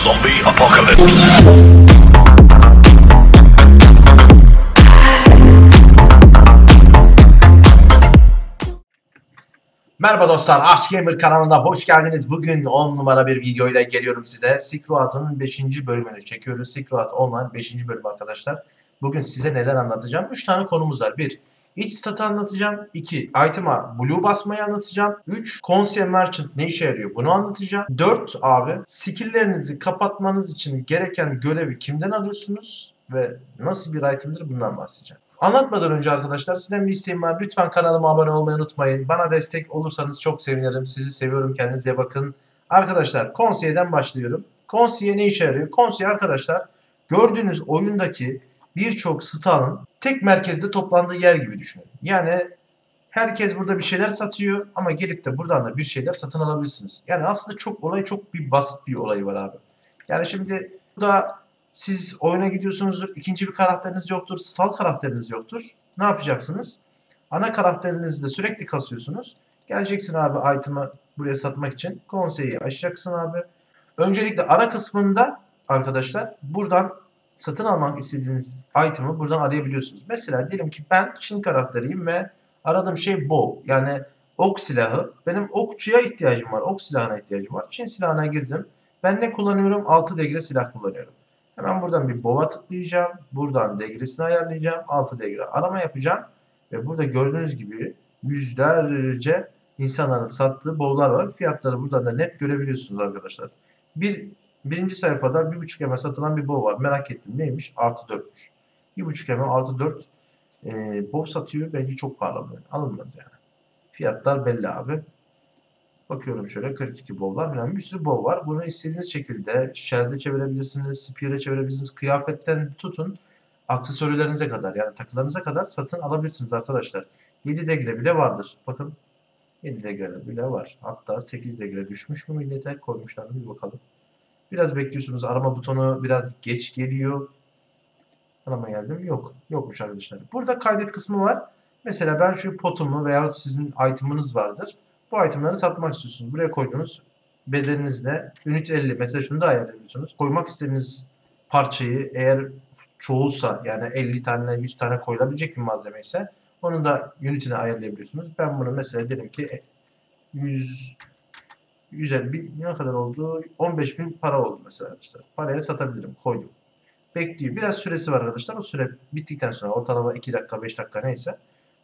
Zombie apocalypse. Merhaba dostlar, Arch Gamer kanalına hoş geldiniz. Bugün 10 numara bir videoyla geliyorum size. Silk Road'ın 5. bölümünü çekiyoruz. Silk Road Online 5. bölüm arkadaşlar. Bugün size neler anlatacağım? 3 tane konumuz var. 1. İç statı anlatacağım. 2. Item'a blue basmayı anlatacağım. 3. Conceal Merchant ne işe yarıyor bunu anlatacağım. 4. Abi skilllerinizi kapatmanız için gereken görevi kimden alıyorsunuz? Ve nasıl bir itemdir bundan bahsedeceğim. Anlatmadan önce arkadaşlar sizden bir isteğim var. Lütfen kanalıma abone olmayı unutmayın. Bana destek olursanız çok sevinirim. Sizi seviyorum. Kendinize bakın. Arkadaşlar konseyden başlıyorum. Konseye ne işe yarıyor? Konsey arkadaşlar gördüğünüz oyundaki birçok starın tek merkezde toplandığı yer gibi düşünün. Yani herkes burada bir şeyler satıyor ama gelip de buradan da bir şeyler satın alabilirsiniz. Yani aslında çok olay çok bir basit bir olay var abi. Yani şimdi burada siz oyuna gidiyorsunuzdur. ikinci bir karakteriniz yoktur. Stal karakteriniz yoktur. Ne yapacaksınız? Ana karakterinizde sürekli kasıyorsunuz. Geleceksin abi item'ı buraya satmak için. Konseyi açacaksın abi. Öncelikle ara kısmında arkadaşlar buradan satın almak istediğiniz item'ı buradan arayabiliyorsunuz. Mesela diyelim ki ben Çin karakteriyim ve aradığım şey bow. Yani ok silahı. Benim okçuya ihtiyacım var. Ok silahına ihtiyacım var. Çin silahına girdim. Ben ne kullanıyorum? 6 degre silah kullanıyorum. Hemen buradan bir bova tıklayacağım. Buradan degresini ayarlayacağım. 6 degre arama yapacağım. Ve burada gördüğünüz gibi yüzlerce insanların sattığı bovlar var. Fiyatları buradan da net görebiliyorsunuz arkadaşlar. Bir, birinci sayfada 1.5 eme satılan bir bov var. Merak ettim neymiş? Artı 4'müş. 1.5 eme artı 4 e, bov satıyor. Bence çok pahalı. Alınmaz yani. Fiyatlar belli abi. Bakıyorum şöyle 42 bol var. Yani bir sürü bol var. Bunu istediğiniz şekilde shell'de çevirebilirsiniz, spear'e çevirebilirsiniz. Kıyafetten tutun aksesuarlarınıza kadar yani takılarınıza kadar satın alabilirsiniz arkadaşlar. 7 degre bile vardır. Bakın 7 degre bile var. Hatta 8 degre düşmüş mü millete koymuşlar mı bir bakalım. Biraz bekliyorsunuz. Arama butonu biraz geç geliyor. Arama geldim. Yok. Yokmuş arkadaşlar. Burada kaydet kısmı var. Mesela ben şu potumu veya sizin item'ınız vardır. Bu itemleri satmak istiyorsunuz. Buraya koyduğunuz bedeninizle unit 50 mesela şunu da ayarlayabiliyorsunuz. Koymak istediğiniz parçayı eğer çoğulsa yani 50 tane 100 tane koyulabilecek bir malzeme ise onun da unitini ayarlayabiliyorsunuz. Ben bunu mesela dedim ki 100 150 bin ne kadar oldu? 15 bin para oldu mesela arkadaşlar. Paraya satabilirim. Koydum. Bekliyor. Biraz süresi var arkadaşlar. O süre bittikten sonra ortalama 2 dakika 5 dakika neyse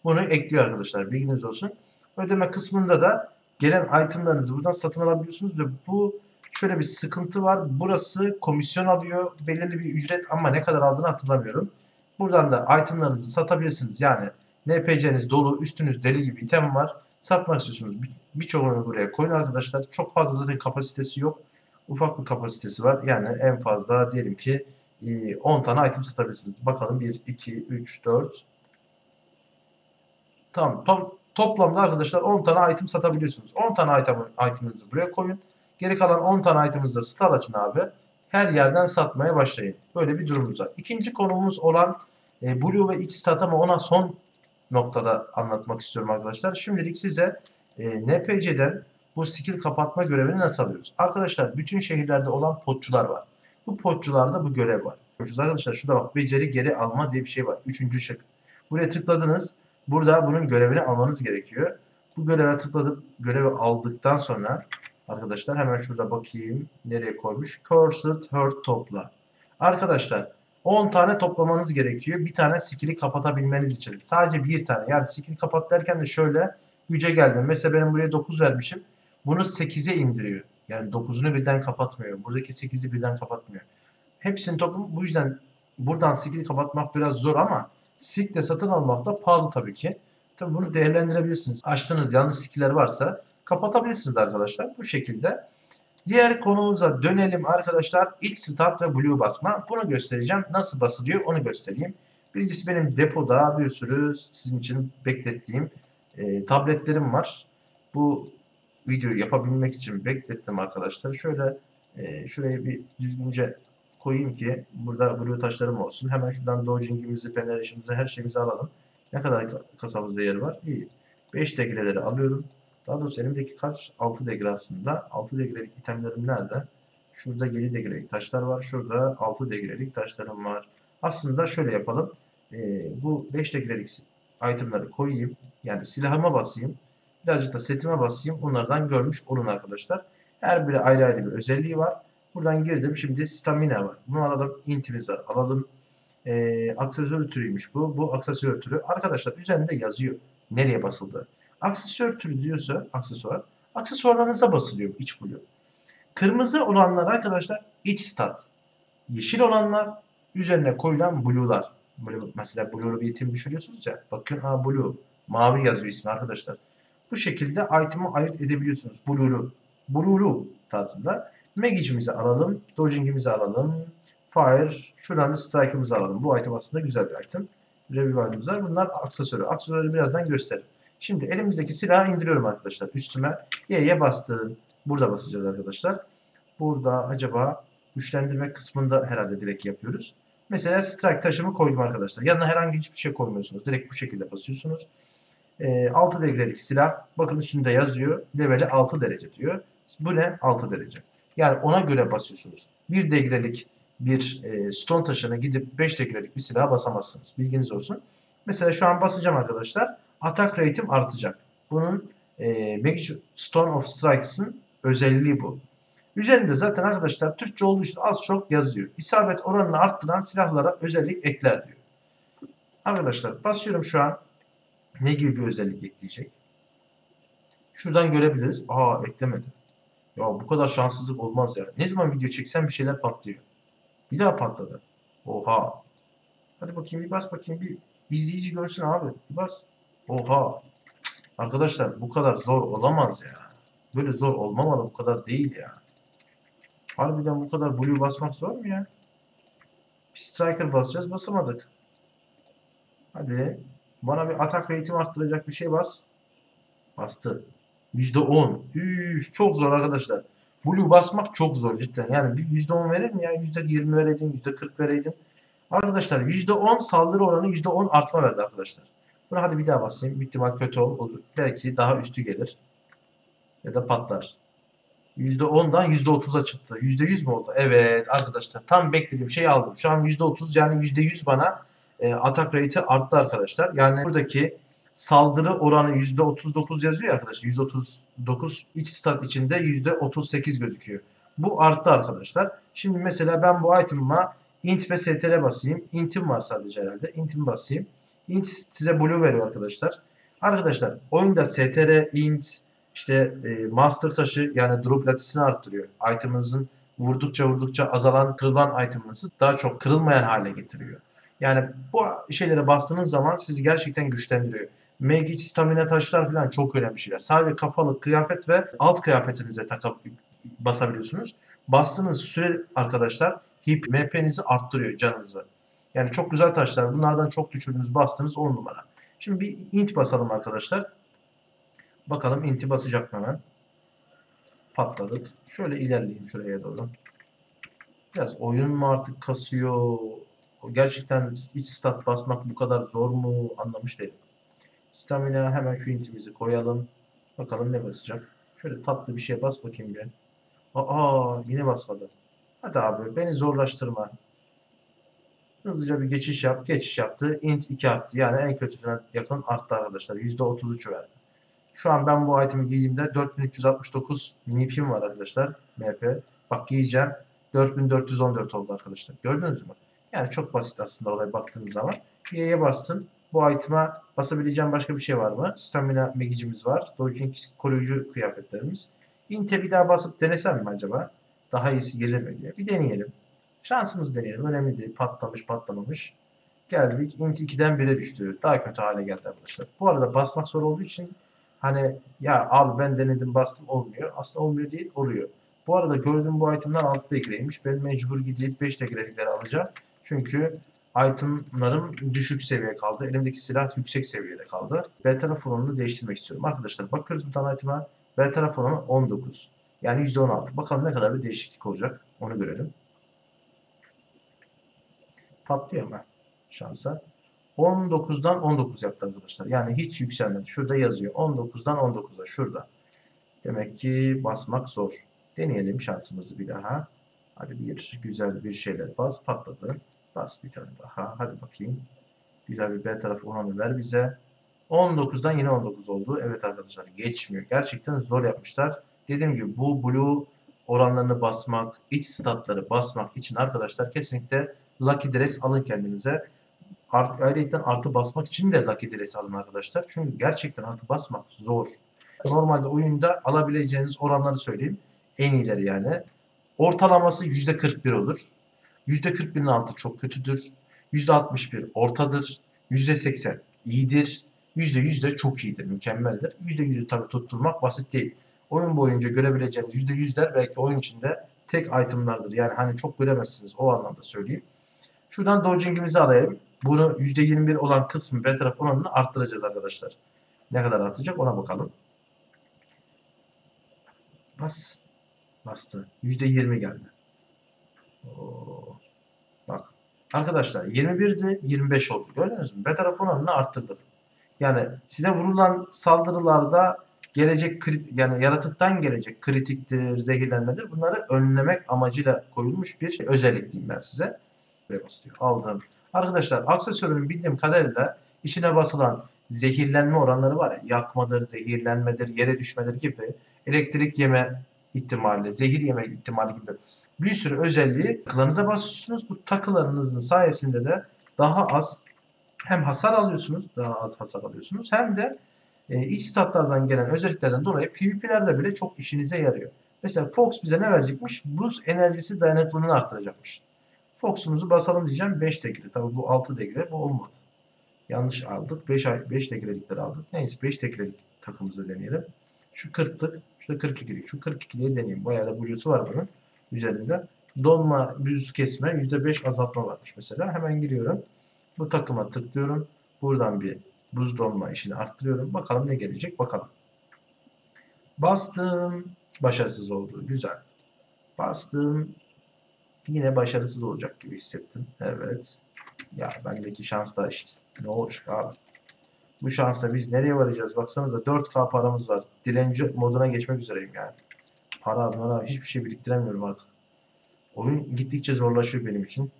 bunu ekliyor arkadaşlar. Bilginiz olsun. Ödeme kısmında da gelen itemlarınızı buradan satın alabiliyorsunuz ve bu şöyle bir sıkıntı var. Burası komisyon alıyor. Belirli bir ücret ama ne kadar aldığını hatırlamıyorum. Buradan da itemlarınızı satabilirsiniz. Yani NPC'niz dolu, üstünüz deli gibi item var. Satmak istiyorsunuz. Birçok oyunu buraya koyun arkadaşlar. Çok fazla zaten kapasitesi yok. Ufak bir kapasitesi var. Yani en fazla diyelim ki 10 tane item satabilirsiniz. Bakalım 1, 2, 3, 4. Tamam. Top, toplamda arkadaşlar 10 tane item satabiliyorsunuz. 10 tane item, iteminizi buraya koyun. Geri kalan 10 tane iteminizi de star açın abi. Her yerden satmaya başlayın. Böyle bir durumumuz var. İkinci konumuz olan e, Blue ve X stat ama ona son noktada anlatmak istiyorum arkadaşlar. Şimdilik size e, NPC'den bu skill kapatma görevini nasıl alıyoruz? Arkadaşlar bütün şehirlerde olan potçular var. Bu potçularda bu görev var. Arkadaşlar şurada bak beceri geri alma diye bir şey var. Üçüncü şık. Buraya tıkladınız. Burada bunun görevini almanız gerekiyor. Bu göreve tıkladık, görevi aldıktan sonra arkadaşlar hemen şurada bakayım nereye koymuş. Cursed Hurt topla. Arkadaşlar 10 tane toplamanız gerekiyor. Bir tane skill'i kapatabilmeniz için. Sadece bir tane. Yani skill kapat derken de şöyle güce geldim. Mesela benim buraya 9 vermişim. Bunu 8'e indiriyor. Yani 9'unu birden kapatmıyor. Buradaki 8'i birden kapatmıyor. Hepsini toplam bu yüzden buradan skill'i kapatmak biraz zor ama Sik de satın almak da pahalı tabii ki. Tabii bunu değerlendirebilirsiniz. Açtığınız yanlış skiller varsa kapatabilirsiniz arkadaşlar. Bu şekilde. Diğer konumuza dönelim arkadaşlar. İlk start ve blue basma. Bunu göstereceğim. Nasıl basılıyor onu göstereyim. Birincisi benim depoda bir sürü sizin için beklettiğim e, tabletlerim var. Bu videoyu yapabilmek için beklettim arkadaşlar. Şöyle e, şurayı bir düzgünce koyayım ki burada blue taşlarım olsun. Hemen şuradan dodging'imizi, penetration her şeyimizi alalım. Ne kadar kasamızda yer var? İyi. 5 degreleri alıyorum. Daha doğrusu elimdeki kaç? 6 degre aslında. 6 degrelik itemlerim nerede? Şurada 7 degrelik taşlar var. Şurada 6 degrelik taşlarım var. Aslında şöyle yapalım. Ee, bu 5 degrelik itemları koyayım. Yani silahıma basayım. Birazcık da setime basayım. Bunlardan görmüş olun arkadaşlar. Her biri ayrı ayrı bir özelliği var. Buradan girdim. Şimdi stamina var. Bunu alalım. Intimiz var. Alalım. Ee, aksesuar türüymüş bu. Bu aksesuar türü. Arkadaşlar üzerinde yazıyor. Nereye basıldı. Aksesuar türü diyorsa aksesuar. Aksesuarlarınıza basılıyor iç blue. Kırmızı olanlar arkadaşlar iç stat. Yeşil olanlar üzerine koyulan blue'lar. Böyle mesela blue'lu bir item düşürüyorsunuz ya. Bakın ha blue. Mavi yazıyor ismi arkadaşlar. Bu şekilde item'ı ayırt edebiliyorsunuz. Blue'lu. Blue'lu tarzında. Magic'imizi alalım. Dodging'imizi alalım. Fire. Şuradan da Strike'ımızı alalım. Bu item aslında güzel bir item. Revival'ımız var. Bunlar aksesuarı. Aksesuarları birazdan gösteririm. Şimdi elimizdeki silahı indiriyorum arkadaşlar. Üstüme Y'ye bastım. Burada basacağız arkadaşlar. Burada acaba güçlendirme kısmında herhalde direkt yapıyoruz. Mesela strike taşımı koydum arkadaşlar. Yanına herhangi hiçbir şey koymuyorsunuz. Direkt bu şekilde basıyorsunuz. E, 6 derecelik silah. Bakın üstünde yazıyor. Leveli 6 derece diyor. Bu ne? 6 derece. Yani ona göre basıyorsunuz. 1 degrelik bir e, stone taşına gidip 5 degrelik bir silaha basamazsınız. Bilginiz olsun. Mesela şu an basacağım arkadaşlar. Atak rate'im artacak. Bunun e, Magic Stone of Strikes'ın özelliği bu. Üzerinde zaten arkadaşlar Türkçe olduğu için az çok yazıyor. İsabet oranını arttıran silahlara özellik ekler diyor. Arkadaşlar basıyorum şu an. Ne gibi bir özellik ekleyecek? Şuradan görebiliriz. Aa eklemedi. Ya bu kadar şanssızlık olmaz ya. Ne zaman video çeksem bir şeyler patlıyor. Bir daha patladı. Oha. Hadi bakayım bir bas bakayım bir izleyici görsün abi. Bir bas. Oha. Arkadaşlar bu kadar zor olamaz ya. Böyle zor olmamalı bu kadar değil ya. Harbiden bu kadar blue basmak zor mu ya? Bir striker basacağız basamadık. Hadi. Bana bir atak rate'imi arttıracak bir şey bas. Bastı. %10. Üf, çok zor arkadaşlar. Blue basmak çok zor cidden. Yani bir %10 verir mi ya? %20 vereydin, %40 vereydin. Arkadaşlar %10 saldırı oranı %10 artma verdi arkadaşlar. Bunu hadi bir daha basayım. Bir kötü olur. Belki daha üstü gelir. Ya da patlar. %10'dan %30'a çıktı. %100 mü oldu? Evet arkadaşlar tam beklediğim şeyi aldım. Şu an %30 yani %100 bana e, atak rate'i arttı arkadaşlar. Yani buradaki saldırı oranı %39 yazıyor ya arkadaşlar. %39 iç stat içinde %38 gözüküyor. Bu arttı arkadaşlar. Şimdi mesela ben bu item'ıma int ve str basayım. Int'im var sadece herhalde. Int'im basayım. Int size blue veriyor arkadaşlar. Arkadaşlar oyunda str, int, işte e, master taşı yani drop latisini arttırıyor. Item'ınızın vurdukça vurdukça azalan kırılan item'ınızı daha çok kırılmayan hale getiriyor. Yani bu şeylere bastığınız zaman sizi gerçekten güçlendiriyor. Magic, stamina taşlar falan çok önemli şeyler. Sadece kafalı kıyafet ve alt kıyafetinize takıp basabiliyorsunuz. Bastığınız süre arkadaşlar hip MP'nizi arttırıyor canınızı. Yani çok güzel taşlar. Bunlardan çok düşürdünüz bastınız 10 numara. Şimdi bir int basalım arkadaşlar. Bakalım inti basacak mı hemen. Patladık. Şöyle ilerleyeyim şuraya doğru. Biraz oyun mu artık kasıyor? Gerçekten iç stat basmak bu kadar zor mu anlamış değilim. Stamina hemen şu intimizi koyalım. Bakalım ne basacak. Şöyle tatlı bir şey bas bakayım bir. Aa yine basmadı. Hadi abi beni zorlaştırma. Hızlıca bir geçiş yap. Geçiş yaptı. Int 2 arttı. Yani en kötüsüne yakın arttı arkadaşlar. %33 verdi. Şu an ben bu itemi giydiğimde 4369 MP'm var arkadaşlar. MP. Bak giyeceğim. 4414 oldu arkadaşlar. Gördünüz mü? Yani çok basit aslında olay baktığınız zaman. Y'ye bastım. Bu item'a basabileceğim başka bir şey var mı? Stamina magicimiz var. Dodging koruyucu kıyafetlerimiz. Int'e bir daha basıp denesem mi acaba? Daha iyisi gelir mi diye. Bir deneyelim. Şansımız deneyelim. Önemli değil. Patlamış patlamamış. Geldik. Int 2'den 1'e düştü. Daha kötü hale geldi arkadaşlar. Bu arada basmak zor olduğu için hani ya abi ben denedim bastım olmuyor. Aslında olmuyor değil oluyor. Bu arada gördüğüm bu itemler 6 degreymiş. Ben mecbur gidip 5 degrelikleri alacağım. Çünkü itemlarım düşük seviye kaldı. Elimdeki silah yüksek seviyede kaldı. Bel tarafı değiştirmek istiyorum. Arkadaşlar bakıyoruz bu tane item'a. Bel tarafı 19. Yani %16. Bakalım ne kadar bir değişiklik olacak. Onu görelim. Patlıyor mu? Şansa. 19'dan 19 yaptı arkadaşlar. Yani hiç yükselmedi. Şurada yazıyor. 19'dan 19'a. Şurada. Demek ki basmak zor. Deneyelim şansımızı bir daha. Hadi bir güzel bir şeyler bas patladı. Bas bir tane daha. Hadi bakayım. Güzel bir B tarafı oranı ver bize. 19'dan yine 19 oldu. Evet arkadaşlar geçmiyor. Gerçekten zor yapmışlar. Dediğim gibi bu blue oranlarını basmak, iç statları basmak için arkadaşlar kesinlikle Lucky Dress alın kendinize. Art, ayrıca artı basmak için de Lucky Dress alın arkadaşlar. Çünkü gerçekten artı basmak zor. Normalde oyunda alabileceğiniz oranları söyleyeyim. En iyileri yani. Ortalaması %41 olur. %41'in altı çok kötüdür. %61 ortadır. %80 iyidir. %100 de çok iyidir, mükemmeldir. %100'ü tabii tutturmak basit değil. Oyun boyunca görebileceğiniz %100'ler belki oyun içinde tek itemlardır. Yani hani çok göremezsiniz o anlamda söyleyeyim. Şuradan dodging'imizi alayım. Bunu %21 olan kısmı B taraf oranını arttıracağız arkadaşlar. Ne kadar artacak ona bakalım. Bas. Bastı. %20 geldi. Oo. Bak. Arkadaşlar 21'di 25 oldu. Gördünüz mü? B taraf oranını arttırdık. Yani size vurulan saldırılarda gelecek yani yaratıktan gelecek kritiktir, zehirlenmedir. Bunları önlemek amacıyla koyulmuş bir özellik diyeyim ben size. Buraya basılıyor. Aldım. Arkadaşlar aksesuarın bildiğim kadarıyla içine basılan zehirlenme oranları var ya yakmadır, zehirlenmedir, yere düşmedir gibi elektrik yeme ihtimali, zehir yeme ihtimali gibi bir sürü özelliği takılarınıza basıyorsunuz. Bu takılarınızın sayesinde de daha az hem hasar alıyorsunuz, daha az hasar alıyorsunuz hem de e, iç statlardan gelen özelliklerden dolayı PvP'lerde bile çok işinize yarıyor. Mesela Fox bize ne verecekmiş? Buz enerjisi dayanıklılığını arttıracakmış. Fox'umuzu basalım diyeceğim 5 degre. Tabi bu 6 degre bu olmadı. Yanlış aldık. 5, 5 degrelikleri aldık. Neyse 5 degrelik takımımızı deneyelim. Şu 40'lık, şu da 42'lik. Şu 42'liği deneyeyim. Bayağı da blue'su var bunun üzerinde. Donma, büz kesme %5 azaltma varmış mesela. Hemen giriyorum. Bu takıma tıklıyorum. Buradan bir buz donma işini arttırıyorum. Bakalım ne gelecek bakalım. Bastım. Başarısız oldu. Güzel. Bastım. Yine başarısız olacak gibi hissettim. Evet. Ya bendeki şans da işte. Ne olacak abi. Bu şansla biz nereye varacağız? Baksanıza 4K paramız var. Dilenci moduna geçmek üzereyim yani. Para, para hiçbir şey biriktiremiyorum artık. Oyun gittikçe zorlaşıyor benim için.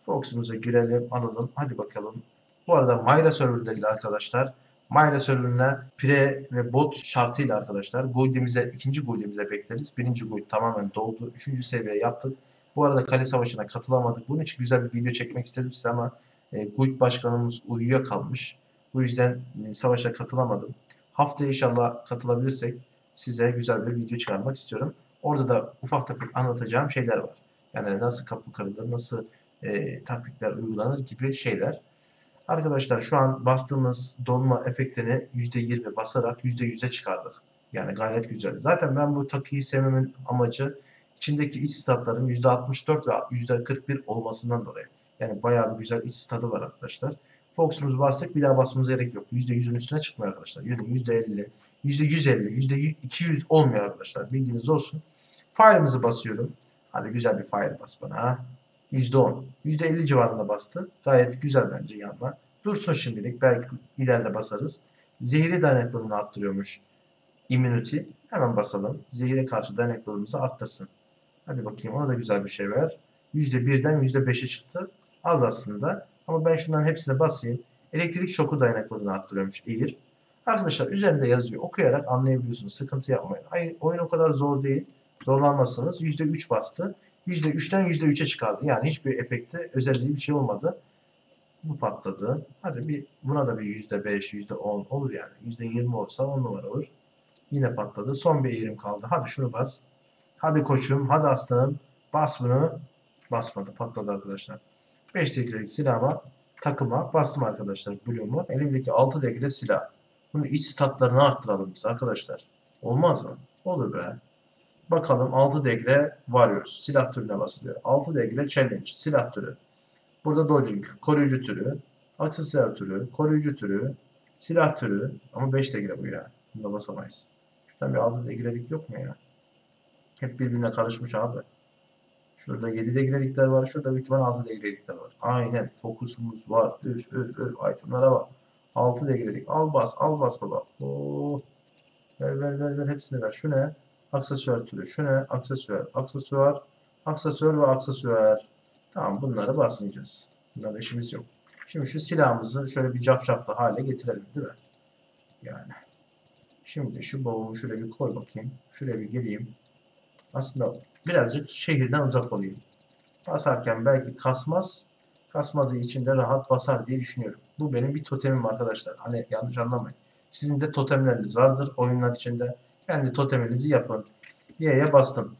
Fox'umuza girelim, alalım. Hadi bakalım. Bu arada Mayra server'dayız arkadaşlar. Mayra server'ına pre ve bot şartıyla arkadaşlar. Guild'imize, ikinci guild'imize bekleriz. Birinci guild tamamen doldu. Üçüncü seviye yaptık. Bu arada kale savaşına katılamadık. Bunun için güzel bir video çekmek istedim size ama e, guild başkanımız uyuya kalmış. Bu yüzden e, savaşa katılamadım. Haftaya inşallah katılabilirsek size güzel bir video çıkarmak istiyorum. Orada da ufak tefek anlatacağım şeyler var. Yani nasıl kapı kırılır, nasıl e, taktikler uygulanır gibi şeyler. Arkadaşlar şu an bastığımız donma efektini %20 basarak %100'e çıkardık. Yani gayet güzel. Zaten ben bu takıyı sevmemin amacı içindeki iç statların %64 ve %41 olmasından dolayı. Yani bayağı bir güzel iç stadı var arkadaşlar. Fox'umuzu bastık bir daha basmamız gerek yok. %100'ün üstüne çıkmıyor arkadaşlar. Yani %50, %150, %200 olmuyor arkadaşlar. Bilginiz olsun. Fire'ımızı basıyorum. Hadi güzel bir fire bas bana. %10. %50 civarında bastı. Gayet güzel bence yanma. Dursun şimdilik. Belki ileride basarız. Zehri dayanıklılığını arttırıyormuş. Immunity. Hemen basalım. Zehire karşı dayanıklılığımızı arttırsın. Hadi bakayım ona da güzel bir şey ver. %1'den %5'e çıktı. Az aslında. Ama ben şunların hepsine basayım. Elektrik şoku dayanıklılığını arttırıyormuş Air. Arkadaşlar üzerinde yazıyor. Okuyarak anlayabiliyorsunuz. Sıkıntı yapmayın. Ay, oyun o kadar zor değil. Zorlanmazsanız %3 bastı. %3'ten %3'e çıkardı. Yani hiçbir efekte özelliği bir şey olmadı. Bu patladı. Hadi bir buna da bir %5, %10 olur yani. %20 olsa 10 numara olur. Yine patladı. Son bir eğrim kaldı. Hadi şunu bas. Hadi koçum, hadi aslanım. Bas bunu. Basmadı. Patladı arkadaşlar. 5 degrelik silahıma, takıma bastım arkadaşlar Blue'umu. Elimdeki 6 degre silah. Bunu iç statlarını arttıralım biz arkadaşlar. Olmaz mı? Olur be. Bakalım 6 degre varıyoruz. Silah türüne basılıyor. 6 degre challenge. Silah türü. Burada dodging. Koruyucu türü. Aksesuar türü. Koruyucu türü. Silah türü. Ama 5 degre bu ya. Bunda basamayız. Şuradan bir 6 degrelik yok mu ya? Hep birbirine karışmış abi. Şurada 7 degrelikler var. Şurada büyük ihtimal 6 degrelikler var. Aynen. Fokusumuz var. Üf üf üf. Itemlara bak. 6 degrelik. Al bas. Al bas baba. Oo. Ver ver ver ver. Hepsini ver. Şu ne? Aksesuar türü. Şu ne? Aksesuar. Aksesuar. Aksesuar ve aksesuar. Tamam bunları basmayacağız. Bunlarla işimiz yok. Şimdi şu silahımızı şöyle bir cafcaflı hale getirelim değil mi? Yani. Şimdi şu bavulumu şöyle bir koy bakayım. Şuraya bir geleyim. Aslında birazcık şehirden uzak olayım. Basarken belki kasmaz. Kasmadığı için de rahat basar diye düşünüyorum. Bu benim bir totemim arkadaşlar. Hani yanlış anlamayın. Sizin de totemleriniz vardır oyunlar içinde. Kendi toteminizi yapın. Y'ye bastım.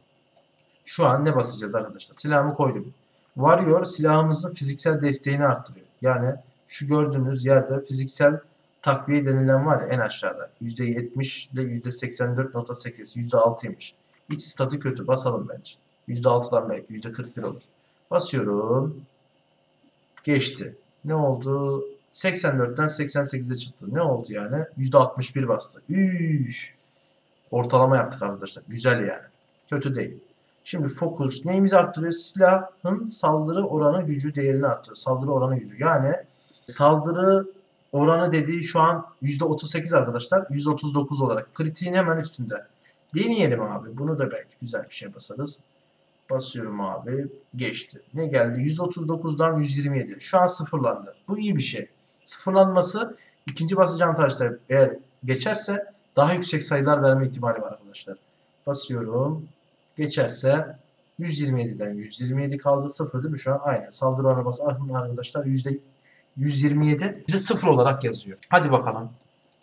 Şu an ne basacağız arkadaşlar? Silahımı koydum. Warrior silahımızın fiziksel desteğini arttırıyor. Yani şu gördüğünüz yerde fiziksel takviye denilen var ya en aşağıda. %70 ile %84.8, %6'ymış. İç statı kötü. Basalım bence. %6'dan belki %41 olur. Basıyorum. Geçti. Ne oldu? 84'ten 88'e çıktı. Ne oldu yani? %61 bastı. Üf. Ortalama yaptık arkadaşlar. Güzel yani. Kötü değil. Şimdi fokus neyimizi arttırıyor? Silahın saldırı oranı gücü değerini arttırıyor. Saldırı oranı gücü. Yani saldırı oranı dediği şu an %38 arkadaşlar. %39 olarak. Kritiğin hemen üstünde. Deneyelim abi. Bunu da belki güzel bir şey basarız. Basıyorum abi. Geçti. Ne geldi? 139'dan 127. Şu an sıfırlandı. Bu iyi bir şey. Sıfırlanması ikinci basacağım taşta eğer geçerse daha yüksek sayılar verme ihtimali var arkadaşlar. Basıyorum. Geçerse 127'den 127 kaldı. Sıfır değil mi şu an? Aynen. Saldırı oranı bakın arkadaşlar. Yüzde 127 bize sıfır olarak yazıyor. Hadi bakalım.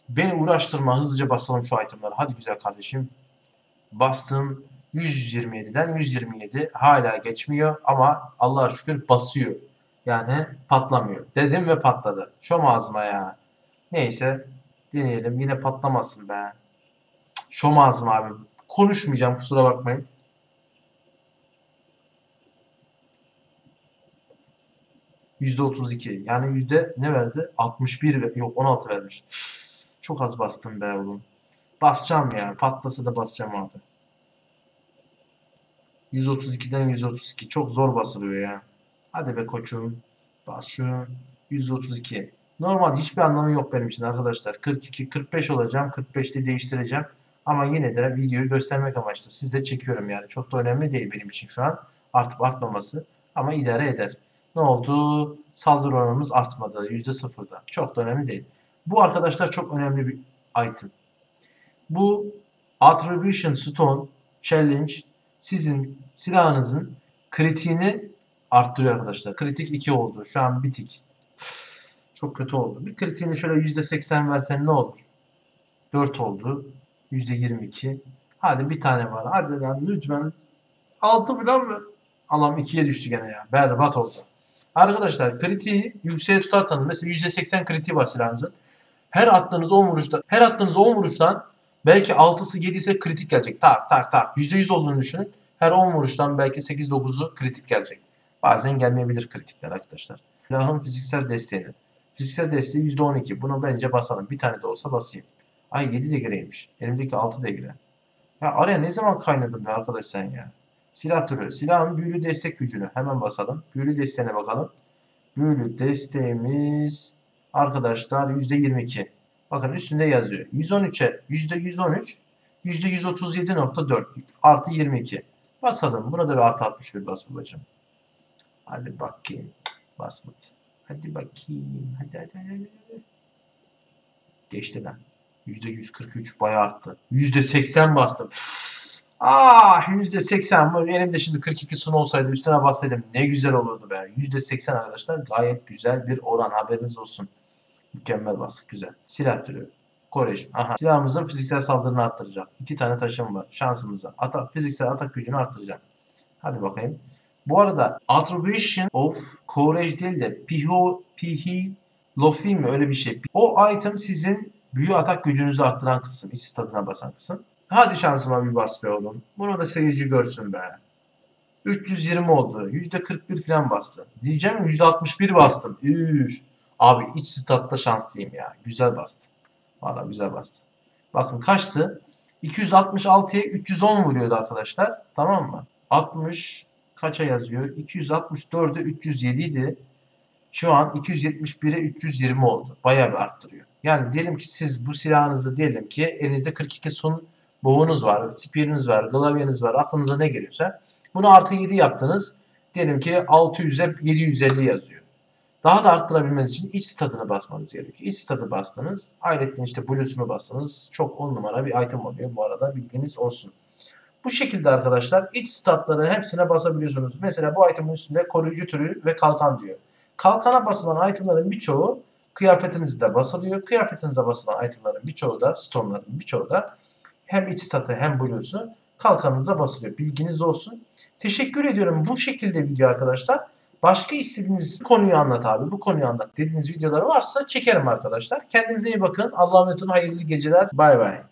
Beni uğraştırma. Hızlıca basalım şu itemları. Hadi güzel kardeşim. Bastım. 127'den 127 hala geçmiyor ama Allah'a şükür basıyor. Yani patlamıyor. Dedim ve patladı. Şom ağzıma ya. Neyse deneyelim. Yine patlamasın be. Şom ağzıma abi. Konuşmayacağım kusura bakmayın. %32. Yani yüzde ne verdi? 61 ve yok 16 vermiş. Çok az bastım be oğlum. Basacağım ya. Patlasa da basacağım abi. 132'den 132. Çok zor basılıyor ya. Hadi be koçum. Bas şunu. 132. Normal hiçbir anlamı yok benim için arkadaşlar. 42, 45 olacağım. 45'te değiştireceğim. Ama yine de videoyu göstermek amaçlı. Sizde çekiyorum yani. Çok da önemli değil benim için şu an. Artıp artmaması. Ama idare eder. Ne oldu? Saldırı oranımız artmadı. %0'da. Çok da önemli değil. Bu arkadaşlar çok önemli bir item. Bu Attribution Stone Challenge sizin silahınızın kritiğini arttırıyor arkadaşlar. Kritik 2 oldu. Şu an bitik. Çok kötü oldu. Bir kritiğini şöyle %80 versen ne olur? 4 oldu. %22. Hadi bir tane var. Hadi lan lütfen 6 falan ver. Alam 2'ye düştü gene ya. Berbat oldu. Arkadaşlar kritiği yükseğe tutarsanız mesela %80 kritiği var silahınızın. Her attığınız 10 vuruşta her attığınız 10 vuruştan belki 6'sı 7'si kritik gelecek. Tak tak tak. %100 olduğunu düşünün. Her 10 vuruştan belki 8-9'u kritik gelecek. Bazen gelmeyebilir kritikler arkadaşlar. Silahın fiziksel desteğini. Fiziksel desteği %12. Bunu bence basalım. Bir tane de olsa basayım. Ay 7 degreymiş. Elimdeki 6 degre. Ya araya ne zaman kaynadın be arkadaş sen ya? Silah türü. Silahın büyülü destek gücünü. Hemen basalım. Büyülü desteğine bakalım. Büyülü desteğimiz arkadaşlar %22. Bakın üstünde yazıyor. 113'e %113 %137.4 artı 22. Basalım. Buna da bir artı 61 bas babacım. Hadi bakayım. Basmadı. Hadi bakayım. Hadi hadi hadi. hadi. Geçti lan. %143 bayağı arttı. %80 bastım. Ah %80 bu elimde şimdi 42 sun olsaydı üstüne bassaydım ne güzel olurdu be. %80 arkadaşlar gayet güzel bir oran haberiniz olsun. Mükemmel bastık güzel. Silah türü. Kolej. Aha. Silahımızın fiziksel saldırını arttıracak. İki tane taşım var şansımıza. Atak, fiziksel atak gücünü arttıracak. Hadi bakayım. Bu arada Attribution of Courage değil de Piho, Pihi Lofi mi öyle bir şey. O item sizin büyü atak gücünüzü arttıran kısım. İç statına basan kısım. Hadi şansıma bir bas be oğlum. Bunu da seyirci görsün be. 320 oldu. %41 falan bastı. Diyeceğim %61 bastım. Üf. Abi iç statta şanslıyım ya. Güzel bastı. Valla güzel bastı. Bakın kaçtı? 266'ya 310 vuruyordu arkadaşlar. Tamam mı? 60 kaça yazıyor? 264'e 307 idi. Şu an 271'e 320 oldu. Bayağı bir arttırıyor. Yani diyelim ki siz bu silahınızı diyelim ki elinizde 42 sun boğunuz var, spear'ınız var, glavyeniz var, aklınıza ne geliyorsa Bunu artı 7 yaptınız. Diyelim ki 600'e 750 yazıyor. Daha da arttırabilmeniz için iç statını basmanız gerekiyor. İç statı bastınız. Ayrıca işte blues'unu bastınız. Çok 10 numara bir item oluyor. Bu arada bilginiz olsun. Bu şekilde arkadaşlar iç statları hepsine basabiliyorsunuz. Mesela bu itemin üstünde koruyucu türü ve kalkan diyor. Kalkana basılan itemların birçoğu kıyafetinizde basılıyor. Kıyafetinizde basılan itemların birçoğu da stone'ların birçoğu da hem iç statı hem blues'u kalkanınıza basılıyor. Bilginiz olsun. Teşekkür ediyorum. Bu şekilde video arkadaşlar. Başka istediğiniz konuyu anlat abi. Bu konuyu anlat dediğiniz videolar varsa çekerim arkadaşlar. Kendinize iyi bakın. Allah'a emanet olun. Hayırlı geceler. Bay bay.